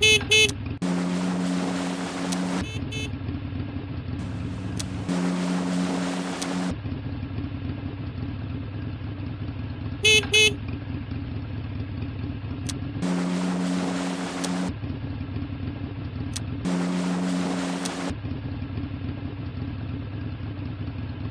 Beep, beep.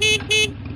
Beep, beep.